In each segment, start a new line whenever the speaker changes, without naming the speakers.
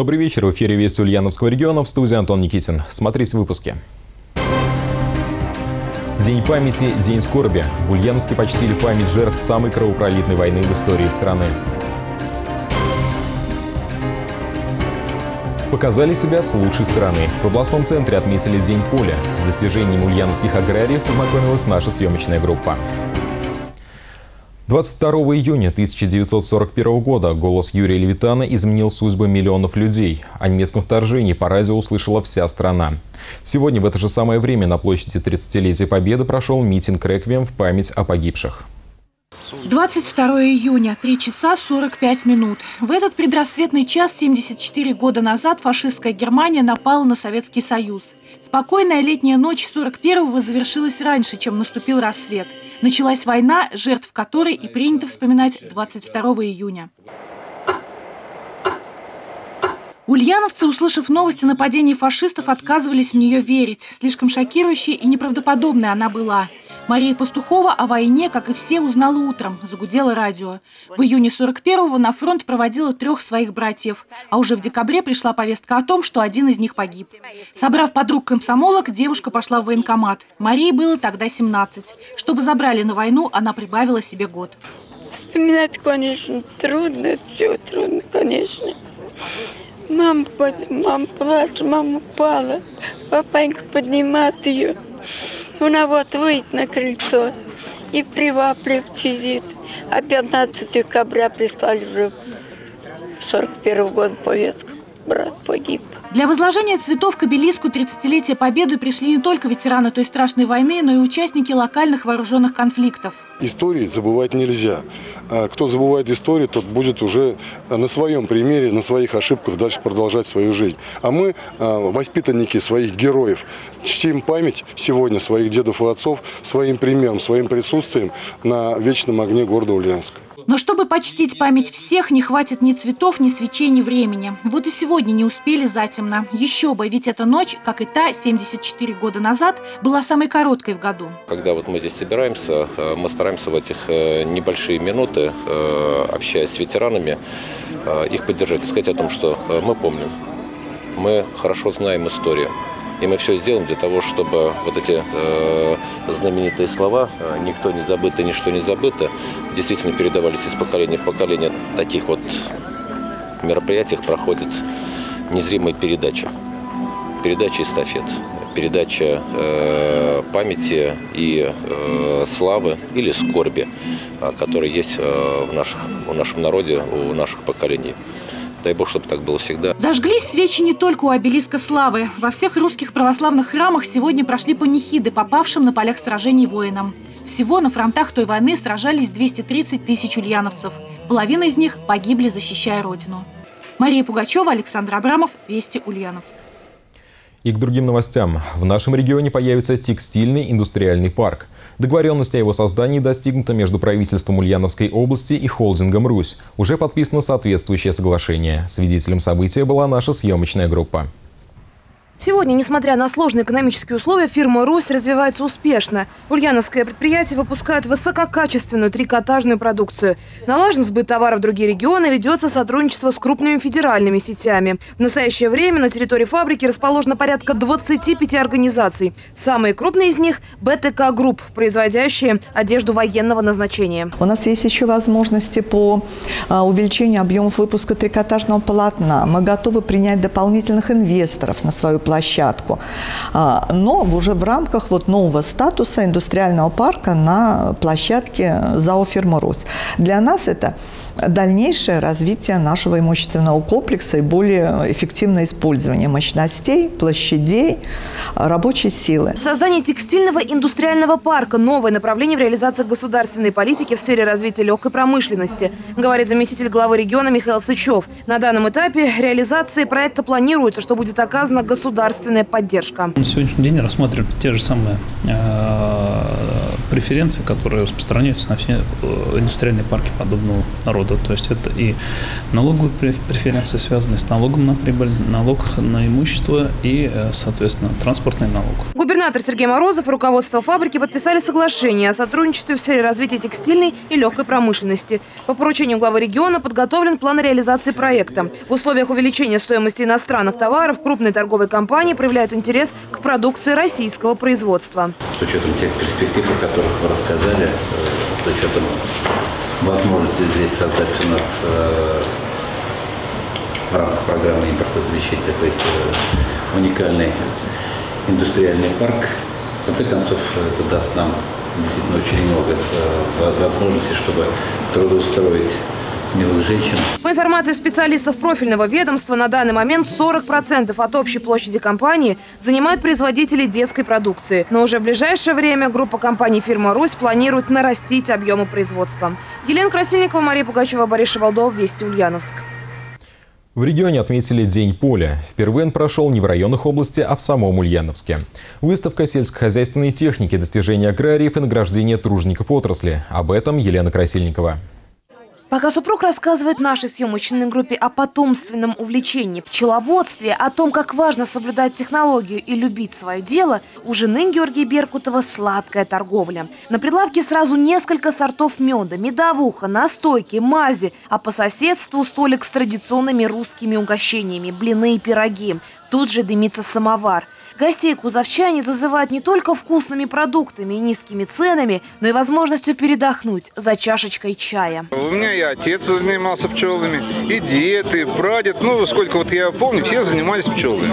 Добрый вечер. В эфире Вести Ульяновского региона. В студии Антон Никитин. Смотрите выпуски. День памяти, день скорби. В Ульяновске почтили память жертв самой кровопролитной войны в истории страны. Показали себя с лучшей стороны. В областном центре отметили День поля. С достижением ульяновских аграриев познакомилась наша съемочная группа. 22 июня 1941 года голос Юрия Левитана изменил судьбы миллионов людей. О немецком вторжении по радио услышала вся страна. Сегодня в это же самое время на площади 30-летия Победы прошел митинг «Реквием» в память о погибших.
22 июня, 3 часа 45 минут. В этот предрассветный час 74 года назад фашистская Германия напала на Советский Союз. Спокойная летняя ночь 41-го завершилась раньше, чем наступил рассвет – Началась война, жертв которой и принято вспоминать 22 июня. Ульяновцы, услышав новости о нападении фашистов, отказывались в нее верить. Слишком шокирующей и неправдоподобной она была – Мария Пастухова о войне, как и все, узнала утром, загудело радио. В июне 41-го на фронт проводила трех своих братьев, а уже в декабре пришла повестка о том, что один из них погиб. Собрав подруг комсомолок, девушка пошла в военкомат. Марии было тогда 17. Чтобы забрали на войну, она прибавила себе год.
Вспоминать, конечно, трудно, все трудно, конечно. Мама, мама плачет, мама упала, папанька поднимает ее. Она вот выйдет на крыльцо и при вапле сидит. А 15 декабря прислали уже 41 года повестку. Брат погиб.
Для возложения цветов к обелиску 30-летия Победы пришли не только ветераны той страшной войны, но и участники локальных вооруженных конфликтов.
Истории забывать нельзя. А кто забывает историю, тот будет уже на своем примере, на своих ошибках дальше продолжать свою жизнь. А мы, а, воспитанники своих героев, чтим память сегодня своих дедов и отцов своим примером, своим присутствием на вечном огне города Ульяновска.
Но чтобы почтить память всех, не хватит ни цветов, ни свечей, ни времени. Вот и сегодня не успели затемно. Еще бы, ведь эта ночь, как и та 74 года назад, была самой короткой в году.
Когда вот мы здесь собираемся, э, мы стараемся в этих э, небольшие минуты, э, общаясь с ветеранами, их поддержать сказать о том, что мы помним, мы хорошо знаем историю. И мы все сделаем для того, чтобы вот эти э, знаменитые слова э, «никто не забыт и ничто не забыто» действительно передавались из поколения в поколение. Таких вот мероприятиях проходит незримая передача. Передача эстафет, передача э, памяти и э, славы или скорби, э, которые есть э, в, наших, в нашем народе, у наших поколений. Дай Бог, чтобы так было всегда.
Зажглись свечи не только у обелиска славы. Во всех русских православных храмах сегодня прошли панихиды, попавшим на полях сражений воинам. Всего на фронтах той войны сражались 230 тысяч ульяновцев. Половина из них погибли, защищая Родину. Мария Пугачева, Александр Абрамов, Вести Ульяновск.
И к другим новостям. В нашем регионе появится текстильный индустриальный парк. Договоренность о его создании достигнута между правительством Ульяновской области и холдингом «Русь». Уже подписано соответствующее соглашение. Свидетелем события была наша съемочная группа.
Сегодня, несмотря на сложные экономические условия, фирма «Русь» развивается успешно. Ульяновское предприятие выпускает высококачественную трикотажную продукцию. Налажен сбыт товаров в другие регионы, ведется сотрудничество с крупными федеральными сетями. В настоящее время на территории фабрики расположено порядка 25 организаций. Самые крупные из них – БТК Групп, производящие одежду военного назначения.
У нас есть еще возможности по а, увеличению объемов выпуска трикотажного полотна. Мы готовы принять дополнительных инвесторов на свою площадку площадку. А, но уже в рамках вот нового статуса индустриального парка на площадке ЗАО «Фирма Рус». Для нас это дальнейшее развитие нашего имущественного комплекса и более эффективное использование мощностей, площадей, рабочей силы.
Создание текстильного индустриального парка – новое направление в реализации государственной политики в сфере развития легкой промышленности, говорит заместитель главы региона Михаил Сычев. На данном этапе реализации проекта планируется, что будет оказана государственная поддержка.
На сегодняшний день рассматриваем те же самые э, преференции, которые распространяются на все э, индустриальные парки подобного народа. То есть это и налоговые преференции, связанные с налогом на прибыль, налог на имущество и, э, соответственно, транспортный налог.
Губернатор Сергей Морозов и руководство фабрики подписали соглашение о сотрудничестве в сфере развития текстильной и легкой промышленности. По поручению главы региона подготовлен план реализации проекта. В условиях увеличения стоимости иностранных товаров крупные торговые компании проявляют интерес к продукции российского производства.
С учетом тех перспектив, о которых вы рассказали, э, с учетом возможности здесь создать у нас э, в рамках программы импортозамещения такой э, уникальный индустриальный парк. В конце концов, это даст нам действительно очень много возможностей, чтобы трудоустроить милых женщин.
По информации специалистов профильного ведомства, на данный момент 40% от общей площади компании занимают производители детской продукции. Но уже в ближайшее время группа компаний фирма «Русь» планирует нарастить объемы производства. Елена Красильникова, Мария Пугачева, Борис Шевалдов, Вести Ульяновск.
В регионе отметили День поля. Впервые он прошел не в районах области, а в самом Ульяновске. Выставка сельскохозяйственной техники, достижения аграриев и награждения тружеников отрасли. Об этом Елена Красильникова.
Пока супруг рассказывает нашей съемочной группе о потомственном увлечении пчеловодстве, о том, как важно соблюдать технологию и любить свое дело, у жены Георгия Беркутова сладкая торговля. На прилавке сразу несколько сортов меда, медовуха, настойки, мази, а по соседству столик с традиционными русскими угощениями – блины и пироги. Тут же дымится самовар – Гостей кузовчане зазывают не только вкусными продуктами и низкими ценами, но и возможностью передохнуть за чашечкой чая.
У меня и отец занимался пчелами, и дед, и прадед. Ну, сколько вот я помню, все занимались пчелами.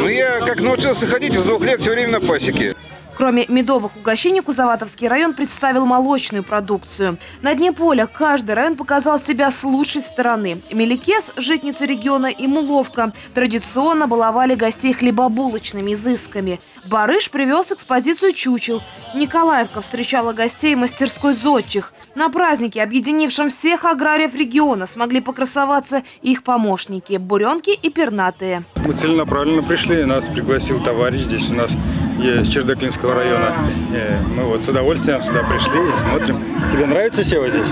Но я как научился ходить с двух лет все время на пасеке.
Кроме медовых угощений, Кузоватовский район представил молочную продукцию. На дне поля каждый район показал себя с лучшей стороны. Меликес, житница региона и Муловка традиционно баловали гостей хлебобулочными изысками. Барыш привез экспозицию чучел. Николаевка встречала гостей мастерской зодчих. На празднике, объединившем всех аграриев региона, смогли покрасоваться их помощники – буренки и пернатые.
Мы целенаправленно пришли, нас пригласил товарищ здесь у нас из Чердаклинского района. Э, мы вот с удовольствием сюда пришли и смотрим. Тебе нравится Сева здесь?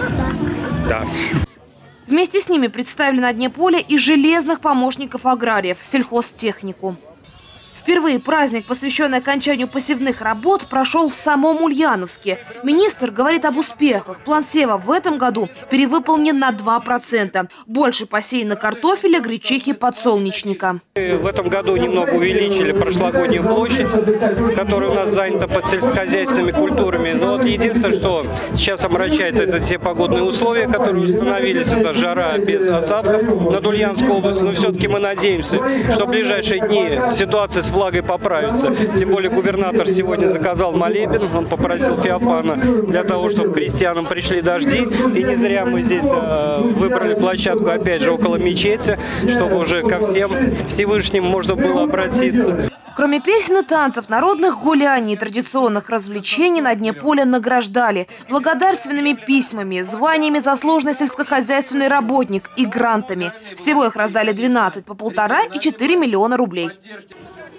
Да.
Вместе с ними представили на дне поля и железных помощников аграриев – сельхозтехнику. Впервые праздник, посвященный окончанию посевных работ, прошел в самом Ульяновске. Министр говорит об успехах. План сева в этом году перевыполнен на 2%. Больше посеяно картофеля, гречихи, подсолнечника.
В этом году немного увеличили прошлогоднюю площадь, которая у нас занята под сельскохозяйственными культурами. Но вот единственное, что сейчас омрачает, это те погодные условия, которые установились. Это жара без осадков над Ульяновской областью. Но все-таки мы надеемся, что в ближайшие дни ситуация с влагой поправится. Тем более губернатор сегодня заказал молебен, он попросил Феофана для того, чтобы крестьянам пришли дожди. И не зря мы здесь э, выбрали площадку, опять же, около мечети, чтобы уже ко всем Всевышним можно было обратиться.
Кроме песен и танцев, народных гуляний и традиционных развлечений на дне поля награждали благодарственными письмами, званиями заслуженный сельскохозяйственный работник и грантами. Всего их раздали 12 по полтора и 4 миллиона рублей.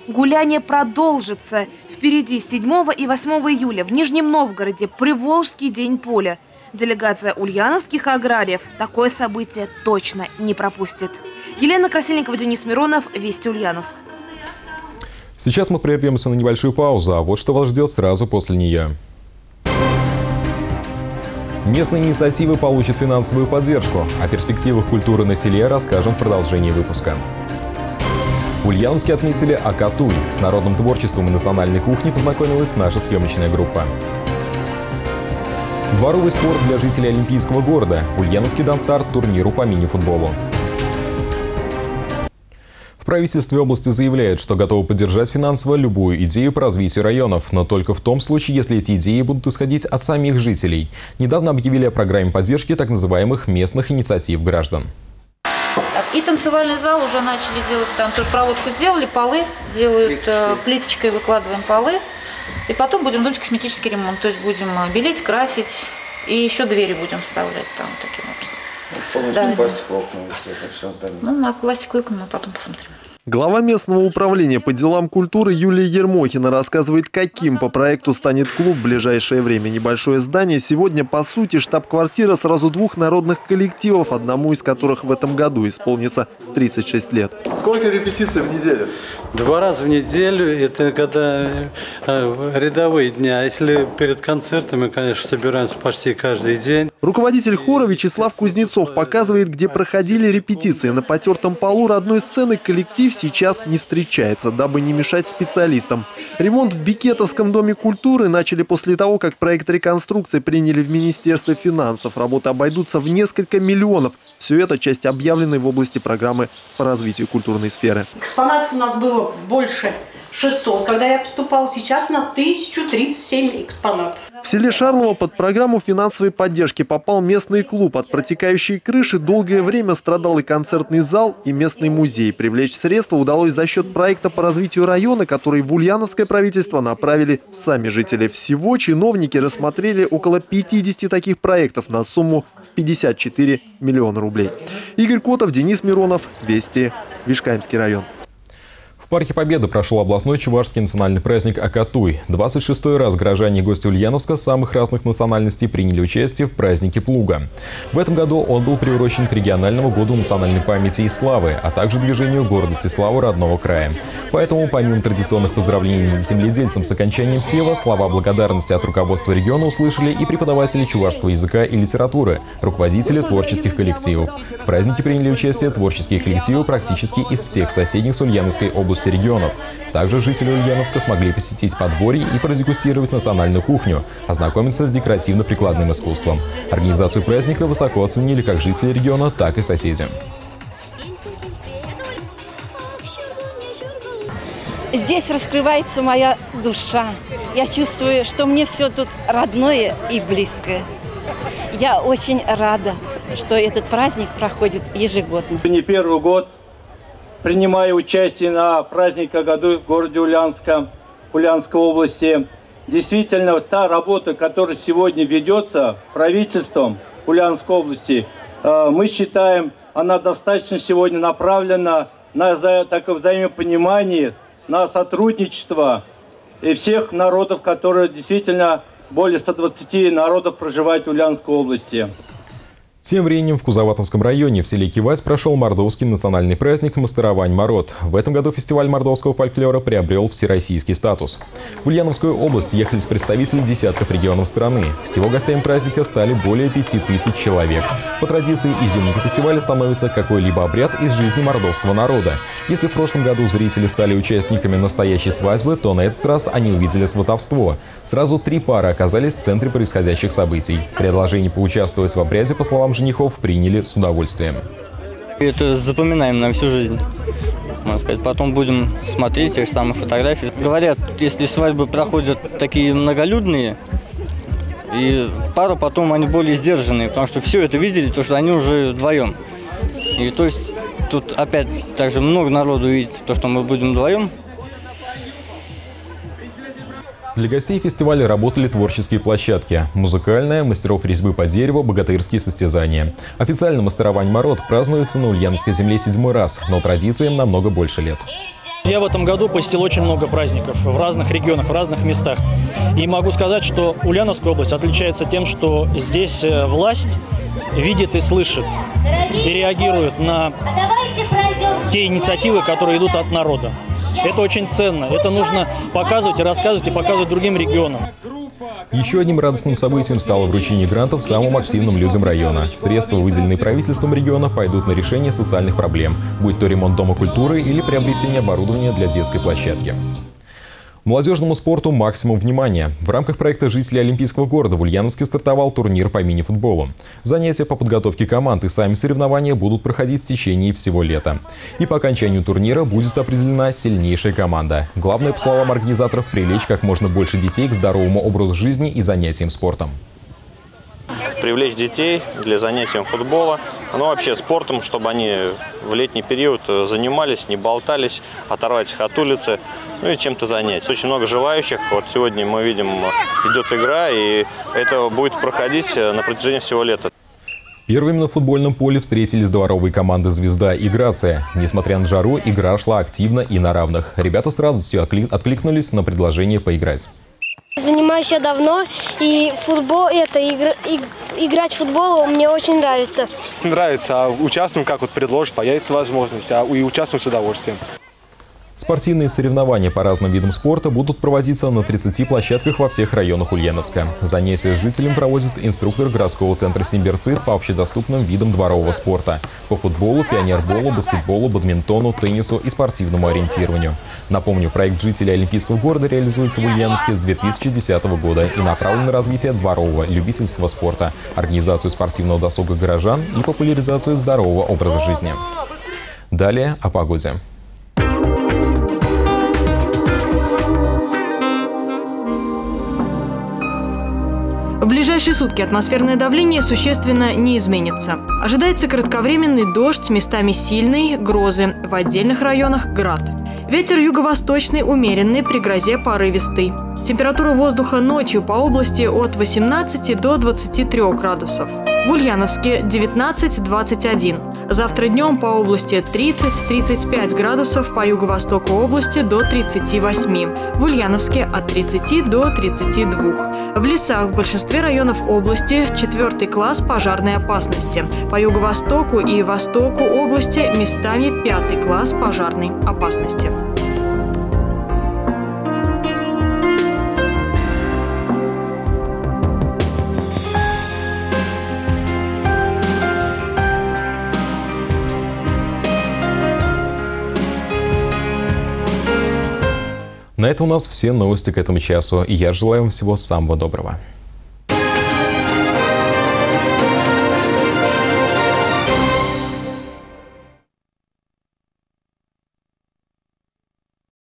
Гуляние продолжится. Впереди 7 и 8 июля в Нижнем Новгороде Приволжский день поля. Делегация ульяновских аграриев такое событие точно не пропустит. Елена Красильникова, Денис Миронов, Вести Ульяновск.
Сейчас мы прервемся на небольшую паузу, а вот что вас ждет сразу после нее. Местные инициативы получат финансовую поддержку. О перспективах культуры на селе расскажем в продолжении выпуска. Ульяновске отметили Акатуй. С народным творчеством и национальной кухней познакомилась наша съемочная группа. Дворовый спорт для жителей Олимпийского города. Ульяновский дан старт турниру по мини-футболу. В правительстве области заявляют, что готовы поддержать финансово любую идею по развитию районов, но только в том случае, если эти идеи будут исходить от самих жителей. Недавно объявили о программе поддержки так называемых местных инициатив граждан.
И танцевальный зал уже начали делать, там тоже проводку сделали, полы делают, э, плиточкой выкладываем полы. И потом будем делать косметический ремонт, то есть будем э, белить, красить, и еще двери будем вставлять там таким образом.
Полностью да, пластиковые окна, если это все сдали.
Ну, на пластиковые окна мы потом посмотрим.
Глава местного управления по делам культуры Юлия Ермохина рассказывает, каким по проекту станет клуб в ближайшее время. Небольшое здание сегодня, по сути, штаб-квартира сразу двух народных коллективов, одному из которых в этом году исполнится 36 лет.
Сколько репетиций в неделю?
Два раза в неделю. Это когда э, рядовые дни. А если перед концертами, конечно, собираемся почти каждый день.
Руководитель хора Вячеслав Кузнецов показывает, где проходили репетиции. На потертом полу родной сцены коллектив сейчас не встречается, дабы не мешать специалистам. Ремонт в Бикетовском доме культуры начали после того, как проект реконструкции приняли в Министерстве финансов. Работы обойдутся в несколько миллионов. Все это часть объявленной в области программы по развитию культурной сферы.
Экспонатов у нас было больше 600, когда я поступала. Сейчас у нас 1037 экспонатов.
В селе Шарлово под программу финансовой поддержки попал местный клуб. От протекающей крыши долгое время страдал и концертный зал, и местный музей. Привлечь средства удалось за счет проекта по развитию района, который в Ульяновское правительство направили сами жители. Всего чиновники рассмотрели около 50 таких проектов на сумму в 54 миллиона рублей. Игорь Котов, Денис Миронов, Вести, Вишкаемский район.
В Парке Победы прошел областной чувашский национальный праздник Акатуй. 26-й раз горожане и гости Ульяновска самых разных национальностей приняли участие в празднике Плуга. В этом году он был приурочен к региональному году национальной памяти и славы, а также движению гордости славы родного края. Поэтому, помимо традиционных поздравлений земледельцам с окончанием сева, слова благодарности от руководства региона услышали и преподаватели чувашского языка и литературы, руководители творческих коллективов. В празднике приняли участие творческие коллективы практически из всех соседних с Ульяновской области области регионов. Также жители Ульяновска смогли посетить подворье и продегустировать национальную кухню, ознакомиться с декоративно-прикладным искусством. Организацию праздника высоко оценили как жители региона, так и соседи.
Здесь раскрывается моя душа. Я чувствую, что мне все тут родное и близкое. Я очень рада, что этот праздник проходит ежегодно.
Не первый год принимая участие на празднике году в городе Ульянска, Ульянской области. Действительно, та работа, которая сегодня ведется правительством Ульянской области, э, мы считаем, она достаточно сегодня направлена на такое взаимопонимание, на сотрудничество и всех народов, которые действительно более 120 народов проживают в Ульянской области.
Тем временем в Кузоватовском районе в селе Кивать прошел мордовский национальный праздник «Мастеровань Мород». В этом году фестиваль мордовского фольклора приобрел всероссийский статус. В Ульяновскую область ехали с представителей десятков регионов страны. Всего гостями праздника стали более пяти тысяч человек. По традиции, изюминкой фестиваля становится какой-либо обряд из жизни мордовского народа. Если в прошлом году зрители стали участниками настоящей свадьбы, то на этот раз они увидели сватовство. Сразу три пары оказались в центре происходящих событий. Предложение поучаствовать в обряде, по словам женихов приняли с удовольствием.
Это запоминаем на всю жизнь. Можно сказать. Потом будем смотреть те же самые фотографии. Говорят, если свадьбы проходят такие многолюдные, и пара потом они более сдержанные, потому что все это видели, то что они уже вдвоем. И то есть тут опять также много народу видит то, что мы будем вдвоем.
Для гостей фестиваля работали творческие площадки. Музыкальная, мастеров резьбы по дереву, богатырские состязания. Официально мастерование Мород празднуется на Ульяновской земле седьмой раз, но традициям намного больше лет.
Я в этом году посетил очень много праздников в разных регионах, в разных местах. И могу сказать, что Ульяновская область отличается тем, что здесь э, власть видит и слышит, и реагирует на те инициативы, которые идут от народа. Это очень ценно. Это нужно показывать и рассказывать, и показывать другим регионам.
Еще одним радостным событием стало вручение грантов самым активным людям района. Средства, выделенные правительством региона, пойдут на решение социальных проблем, будь то ремонт дома культуры или приобретение оборудования для детской площадки. Молодежному спорту максимум внимания. В рамках проекта «Жители Олимпийского города» в Ульяновске стартовал турнир по мини-футболу. Занятия по подготовке команд и сами соревнования будут проходить в течение всего лета. И по окончанию турнира будет определена сильнейшая команда. Главное, по словам организаторов, привлечь как можно больше детей к здоровому образу жизни и занятиям спортом
привлечь детей для занятия футбола, ну вообще спортом, чтобы они в летний период э, занимались, не болтались, оторвать их от улицы, ну и чем-то занять. Очень много желающих. Вот сегодня мы видим, идет игра, и это будет проходить э, на протяжении всего лета.
Первыми на футбольном поле встретились дворовые команды «Звезда» и «Грация». Несмотря на жару, игра шла активно и на равных. Ребята с радостью откликнулись на предложение поиграть.
Занимаюсь я давно, и футбол, это игр, иг, играть в футбол мне очень нравится.
Нравится, а участвуем, как вот предложишь, появится возможность, а и участвуем с удовольствием.
Спортивные соревнования по разным видам спорта будут проводиться на 30 площадках во всех районах Ульяновска. Занятия с жителям проводит инструктор городского центра «Симбирцит» по общедоступным видам дворового спорта – по футболу, пионерболу, баскетболу, бадминтону, теннису и спортивному ориентированию. Напомню, проект жителей Олимпийского города реализуется в Ульяновске с 2010 года и направлен на развитие дворового любительского спорта, организацию спортивного досуга горожан и популяризацию здорового образа жизни. Далее о погоде.
В ближайшие сутки атмосферное давление существенно не изменится. Ожидается кратковременный дождь, местами сильный, грозы, в отдельных районах – град. Ветер юго-восточный умеренный, при грозе порывистый. Температура воздуха ночью по области от 18 до 23 градусов. В Ульяновске 19-21. Завтра днем по области 30-35 градусов, по юго-востоку области до 38. В Ульяновске от 30 до 32. В лесах в большинстве районов области 4 класс пожарной опасности. По юго-востоку и востоку области местами 5 класс пожарной опасности.
На это у нас все новости к этому часу. И я желаю вам всего самого доброго.